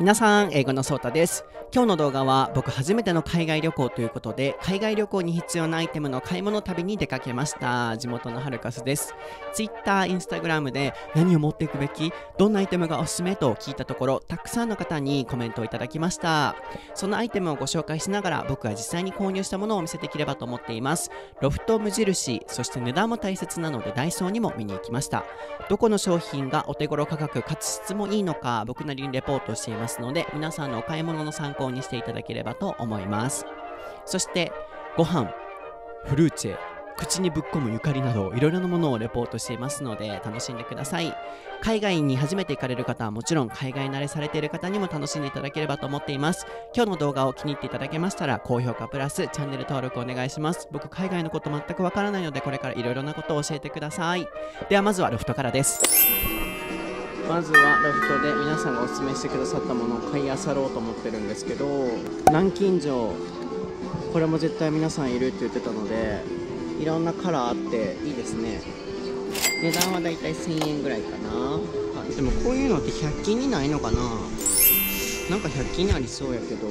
皆さん、英語のソータです。今日の動画は僕初めての海外旅行ということで、海外旅行に必要なアイテムの買い物旅に出かけました。地元のハルカスです。Twitter、Instagram で何を持っていくべきどんなアイテムがおすすめと聞いたところ、たくさんの方にコメントをいただきました。そのアイテムをご紹介しながら、僕が実際に購入したものを見せできればと思っています。ロフト無印、そして値段も大切なのでダイソーにも見に行きました。どこの商品がお手頃価格かつ質もいいのか僕なりにレポートしていますので皆さんのお買い物の参考にしていただければと思います。そしてご飯フルーチェ口にぶっ込むゆかりなどいろいろなものをレポートしていますので楽しんでください。海外に初めて行かれる方はもちろん海外慣れされている方にも楽しんでいただければと思っています。今日の動画を気に入っていただけましたら高評価プラスチャンネル登録お願いします。僕海外のこと全くわからないのでこれからいろいろなことを教えてください。ではまずはロフトからです。まずはロフトで皆さんがおすすめしてくださったものを買い漁ろうと思ってるんですけど南京錠。これも絶対皆さんいるって言ってたのでいろんなカラーあっていいですね。値段はだいたい1000円ぐらいかな。あでもこういうのって100均にないのかな？なんか100均にありそうやけど。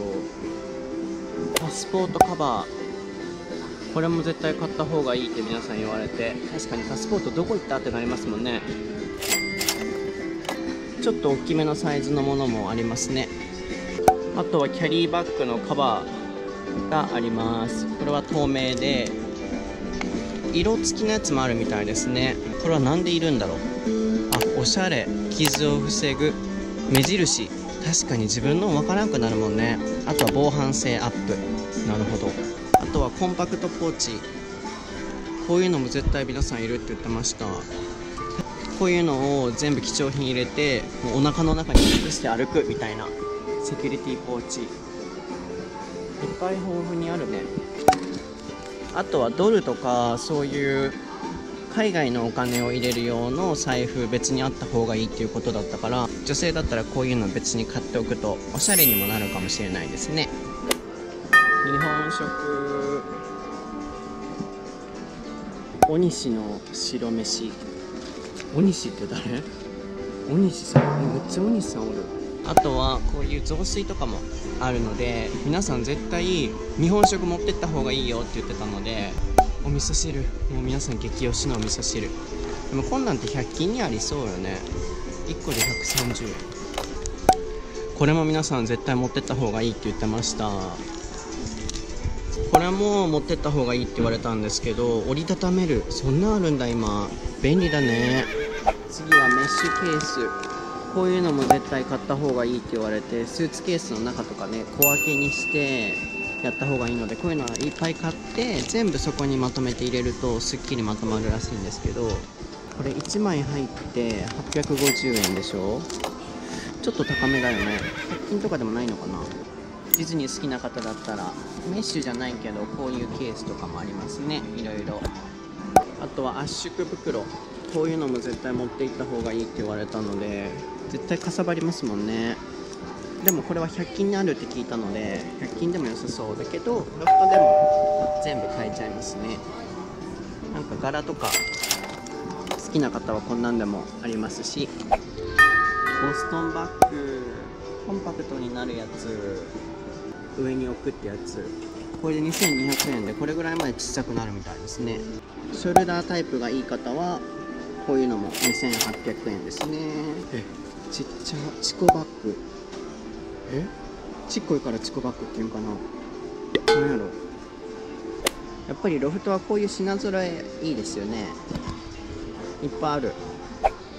パスポートカバー。これも絶対買った方がいいって皆さん言われて。確かにパスポートどこ行ったってなりますもんね。ちょっと大きめのサイズのものもありますね。あとはキャリーバッグのカバーがあります。これは透明で色付きのやつもあるみたいですね。これは何でいるんだろう。あおしゃれ。傷を防ぐ。目印。確かに自分の分からなくなるもんね。あとは防犯性アップ。なるほど。あとはコンパクトポーチ。こういうのも絶対皆さんいるって言ってました。こういうのを全部貴重品入れてもうお腹の中に隠して歩くみたいなセキュリティポーチ。いっぱい豊富にあるね。あとはドルとかそういう海外のお金を入れる用の財布別にあった方がいいっていうことだったから女性だったらこういうの別に買っておくとおしゃれにもなるかもしれないですね。日本食。お西の白飯。お西って誰？お西さん？めっちゃお西さんおる。あとはこういう雑炊とかもあるので皆さん絶対日本食持ってった方がいいよって言ってたのでお味噌汁。もう皆さん激推しのお味噌汁。でもこんなんって100均にありそうよね。1個で130円これも皆さん絶対持ってった方がいいって言ってました。これも持ってった方がいいって言われたんですけど折りたためる。そんなあるんだ今。便利だね。次はメッシュケース。こういうのも絶対買った方がいいって言われてスーツケースの中とかね小分けにしてやった方がいいのでこういうのはいっぱい買って全部そこにまとめて入れるとすっきりまとまるらしいんですけどこれ1枚入って850円でしょ？ちょっと高めだよね。100均とかでもないのかな？ディズニー好きな方だったらメッシュじゃないけどこういうケースとかもありますね。いろいろあとは圧縮袋。こういうのも絶対持って行った方がいいって言われたので絶対かさばりますもんね。でもこれは100均にあるって聞いたので100均でも良さそうだけどロフトでも全部買えちゃいますね。なんか柄とか好きな方はこんなんでもありますし。ボストンバッグコンパクトになるやつ上に置くってやつ。これで2200円でこれぐらいまでちっちゃくなるみたいですね。ショルダータイプがいい方はこういうのも2800円ですね。え？ちっちゃチコバッグ。え？ちっこいからチコバッグっていうんかな。何やろ。やっぱりロフトはこういう品揃えいいですよね。いっぱいある。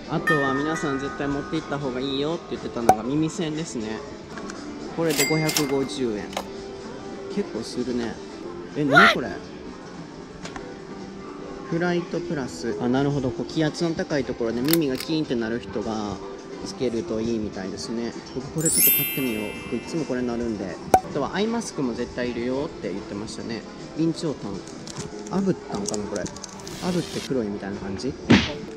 あとは皆さん絶対持って行った方がいいよって言ってたのが耳栓ですね。これで550円。結構するね。え何これ？フライトプラス。あなるほど。こう気圧の高いところで耳がキーンってなる人がつけるといいみたいですね。僕これちょっと買ってみよう。僕いつもこれなるんで。あとはアイマスクも絶対いるよって言ってましたね。備長炭あぶったんかなこれ。あぶって黒いみたいな感じ？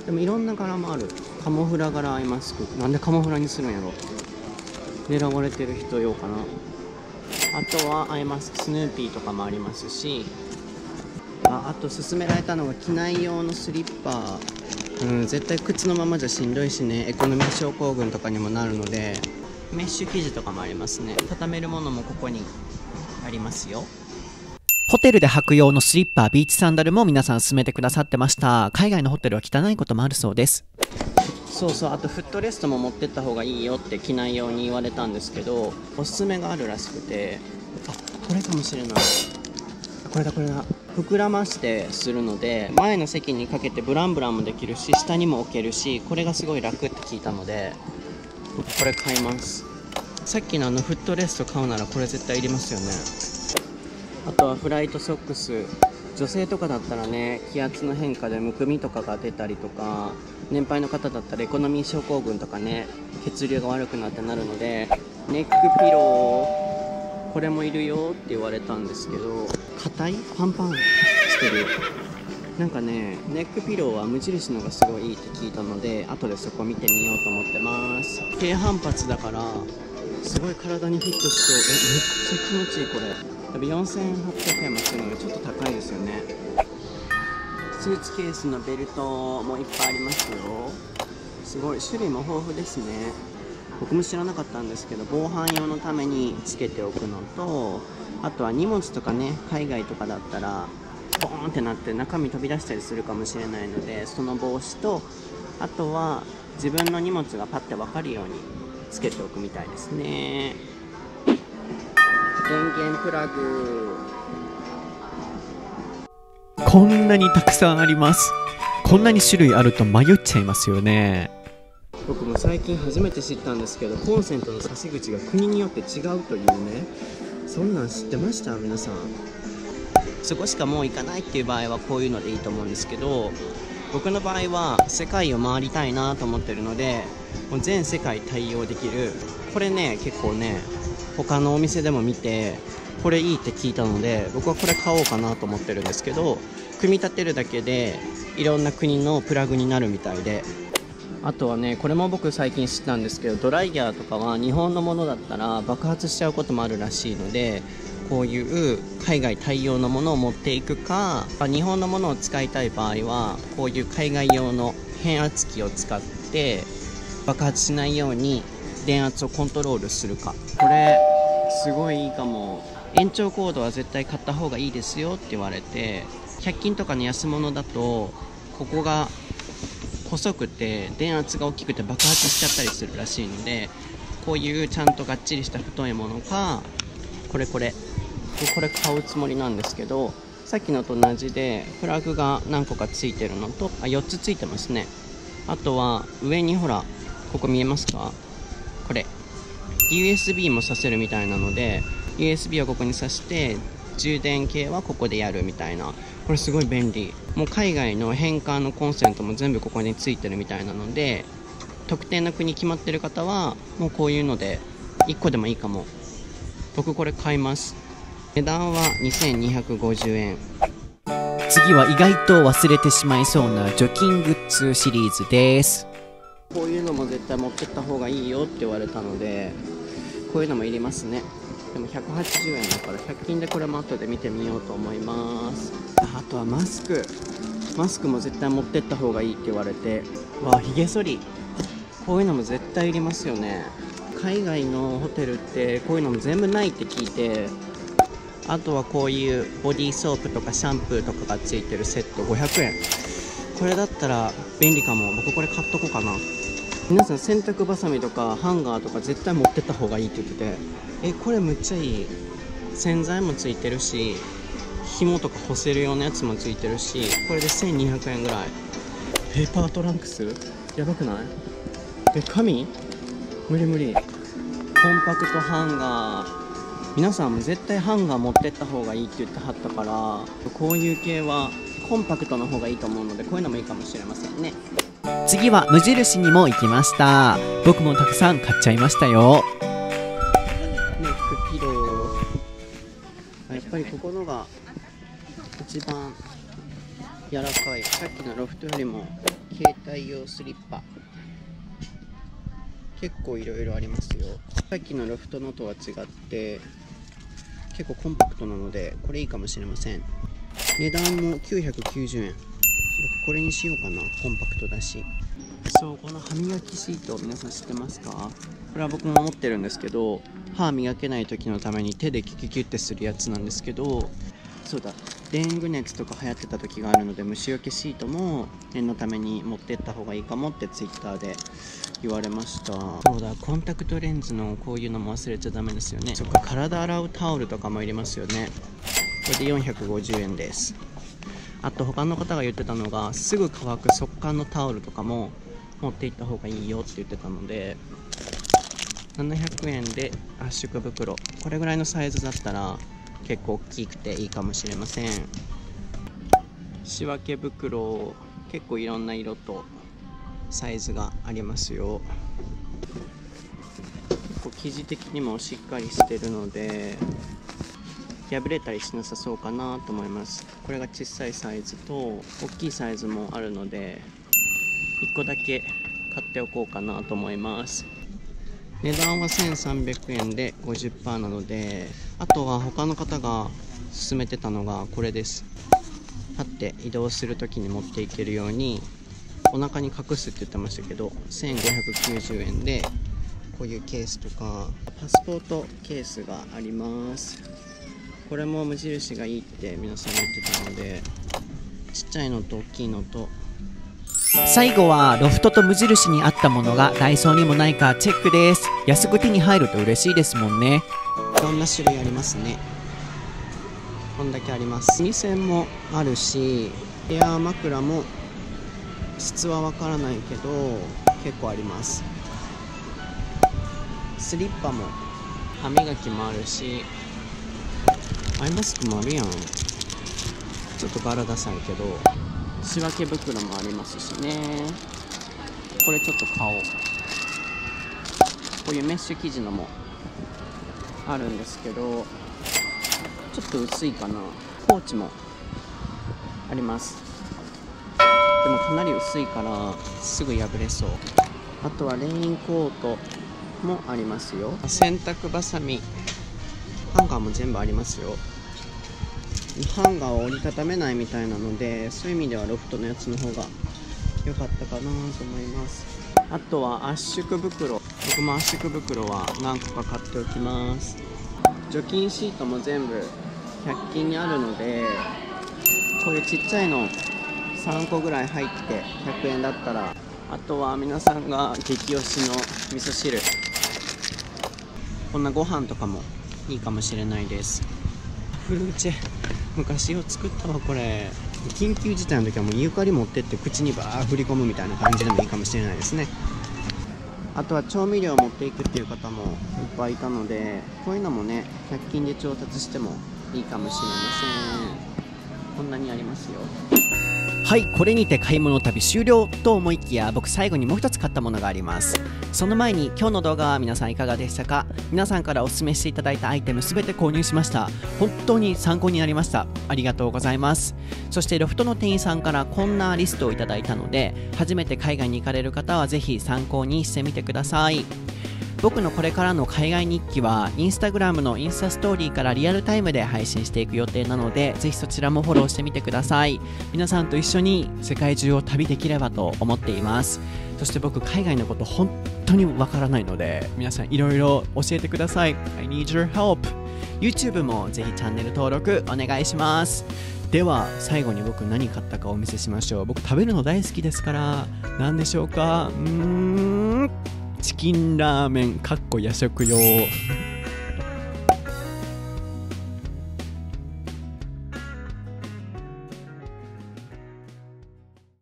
でもいろんな柄もある。カモフラ柄アイマスク。なんでカモフラにするんやろ。狙われてる人用かな。あとはアイマスクスヌーピーとかもありますし。ああと勧められたのが機内用のスリッパ。うん絶対靴のままじゃしんどいしね。エコノミー症候群とかにもなるので。メッシュ生地とかもありますね。畳めるものもここにありますよ。ホテルで履く用のスリッパ、ビーチサンダルも皆さん勧めてくださってました。海外のホテルは汚いこともあるそうです。そうそう。あとフットレストも持ってった方がいいよって機内用に言われたんですけどおすすめがあるらしくて。あこれかもしれない。あこれだこれだ膨らましてするので前の席にかけてブランブランもできるし下にも置けるしこれがすごい楽って聞いたのでこれ買います。さっきのあのフットレスト買うならこれ絶対いりますよね。あとはフライトソックス。女性とかだったらね気圧の変化でむくみとかが出たりとか年配の方だったらエコノミー症候群とかね血流が悪くなってなるのでネックピロー。これもいるよって言われたんですけど硬い？パンパン。してる。なんかねネックピローは無印のがすごいいいって聞いたので後でそこ見てみようと思ってます。低反発だからすごい体にフィットしそう。えめっちゃ気持ちいいこれ。多分4800円もするのでちょっと高いですよね。スーツケースのベルトもいっぱいありますよ。すごい。種類も豊富ですね僕も知らなかったんですけど防犯用のためにつけておくのとあとは荷物とかね海外とかだったらボーンってなって中身飛び出したりするかもしれないのでその防止とあとは自分の荷物がパッて分かるようにつけておくみたいですね電源プラグこんなにたくさんあります。こんなに種類あると迷っちゃいますよね。僕も最近初めて知ったんですけどコンセントの差し口が国によって違うというねそんなん知ってました？皆さん。そこしかもう行かないっていう場合はこういうのでいいと思うんですけど僕の場合は世界を回りたいなと思ってるのでもう全世界対応できる。これね結構ね他のお店でも見てこれいいって聞いたので僕はこれ買おうかなと思ってるんですけど組み立てるだけでいろんな国のプラグになるみたいで。あとはねこれも僕最近知ったんですけどドライヤーとかは日本のものだったら爆発しちゃうこともあるらしいのでこういう海外対応のものを持っていくか日本のものを使いたい場合はこういう海外用の変圧器を使って爆発しないように電圧をコントロールするか。これすごいいいかも。延長コードは絶対買った方がいいですよって言われて100均とかの安物だとここが細くて電圧が大きくて爆発しちゃったりするらしいのでこういうちゃんとがっちりした太いものかこれこれ。これ買うつもりなんですけどさっきのと同じでプラグが何個かついてるのとあ4つついてますね。あとは上にほらここ見えますか？これ。USB もさせるみたいなので USB をここに挿して充電系はここでやるみたいな。これすごい便利。もう海外の変換のコンセントも全部ここについてるみたいなので特定の国決まってる方はもうこういうので1個でもいいかも。僕これ買います。値段は2250円。次は意外と忘れてしまいそうな除菌グッズシリーズです。こういうのも絶対持ってった方がいいよって言われたのでこういうのもいりますねでも180円だから100均でこれも後で見てみようと思います。あとはマスク。マスクも絶対持ってった方がいいって言われて。わあひげ剃り。こういうのも絶対いりますよね。海外のホテルってこういうのも全部ないって聞いて。あとはこういうボディーソープとかシャンプーとかがついてるセット500円。これだったら便利かも。僕これ買っとこうかな。皆さん洗濯バサミとかハンガーとか絶対持ってった方がいいって言ってて。えこれむっちゃいい。洗剤もついてるし紐とか干せるようなやつもついてるしこれで1200円ぐらい。ペーパートランクスやばくない？え紙？無理無理。コンパクトハンガー。皆さんも絶対ハンガー持ってった方がいいって言ってはったからこういう系はコンパクトの方がいいと思うのでこういうのもいいかもしれませんね。次は無印にも行きました。僕もたくさん買っちゃいましたよ。ネックピロー。やっぱりここのが一番柔らかい。さっきのロフトよりも携帯用スリッパ。結構いろいろありますよ。さっきのロフトのとは違って結構コンパクトなのでこれいいかもしれません。値段も990円。これにしようかな。コンパクトだし。そうこの歯磨きシート皆さん知ってますか？これは僕も持ってるんですけど歯磨けない時のために手でキュキュキュってするやつなんですけどそうだ。デング熱とか流行ってた時があるので虫除けシートも念のために持ってった方がいいかもってツイッターで言われました。そうだ。コンタクトレンズのこういうのも忘れちゃダメですよね。そっか。体洗うタオルとかもいりますよね。これで450円ですあと他の方が言ってたのがすぐ乾く速乾のタオルとかも持って行った方がいいよって言ってたので700円で圧縮袋。これぐらいのサイズだったら結構大きくていいかもしれません。仕分け袋結構いろんな色とサイズがありますよ。こう生地的にもしっかりしてるので破れたりしなさそうかなと思います。これが小さいサイズと大きいサイズもあるので1個だけ買っておこうかなと思います。値段は1300円で50%なのであとは他の方が勧めてたのがこれです。立って移動する時に持っていけるようにお腹に隠すって言ってましたけど1590円でこういうケースとかパスポートケースがあります。これも無印がいいって皆さん言ってたのでちっちゃいのと大きいのと。最後はロフトと無印にあったものがダイソーにもないかチェックです。安く手に入ると嬉しいですもんね。いろんな種類ありますね。こんだけあります。耳栓もあるしエアー枕も質はわからないけど結構あります。スリッパも歯磨きもあるしアイマスクもあるやん。ちょっと柄ダサいけど。仕分け袋もありますしね。これちょっと買おう。こういうメッシュ生地のもあるんですけどちょっと薄いかな。ポーチもあります。でもかなり薄いからすぐ破れそう。あとはレインコートもありますよ。洗濯ばさみハンガーも全部ありますよハンガーを折りたためないみたいなのでそういう意味ではロフトのやつの方が良かったかなと思います。あとは圧縮袋。僕も圧縮袋は何個か買っておきます。除菌シートも全部100均にあるのでこういうちっちゃいの3個ぐらい入って100円だったらあとは皆さんが激推しの味噌汁。こんなご飯とかもいいかもしれないです。フルーチェ。昔を作ったわこれ。緊急事態の時はもうユーカリ持ってって口にバー振り込むみたいな感じでもいいかもしれないですね。あとは調味料を持っていくっていう方もいっぱいいたのでこういうのもね100均で調達してもいいかもしれません。こんなにありますよ。はいこれにて買い物旅終了と思いきや僕最後にもう一つ買ったものがあります。その前に今日の動画は皆さんいかがでしたか？皆さんからお勧めしていただいたアイテム全て購入しました。本当に参考になりました。ありがとうございます。そしてロフトの店員さんからこんなリストをいただいたので初めて海外に行かれる方はぜひ参考にしてみてください。僕のこれからの海外日記はインスタグラムのインスタストーリーからリアルタイムで配信していく予定なのでぜひそちらもフォローしてみてください。皆さんと一緒に世界中を旅できればと思っています。そして僕海外のこと本当にわからないので皆さんいろいろ教えてください。I need your help. YouTube もぜひチャンネル登録お願いします。では最後に僕何買ったかお見せしましょう。僕食べるの大好きですから何でしょうか？うーん。チキンラーメンかっこ夜食用。